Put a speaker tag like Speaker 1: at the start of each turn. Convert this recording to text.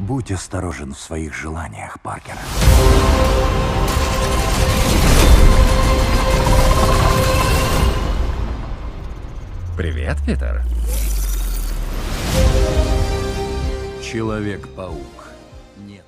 Speaker 1: Будь осторожен в своих желаниях, Паркер.
Speaker 2: Привет, Питер.
Speaker 1: Человек-паук. Нет.